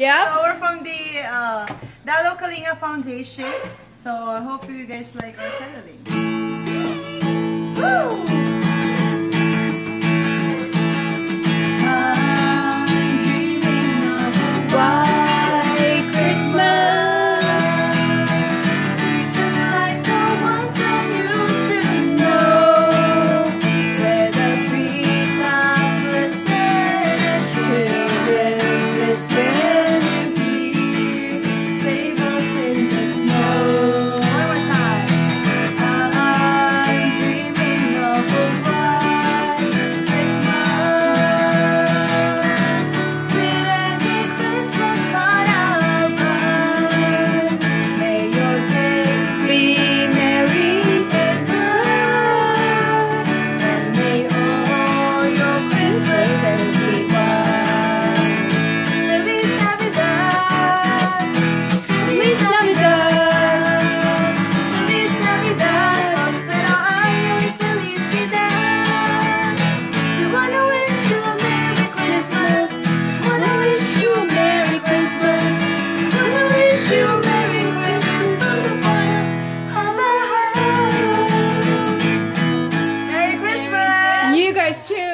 Yeah. So we're from the uh, Dalo Kalinga Foundation. So I hope you guys like our coloring. Woo! Cheers.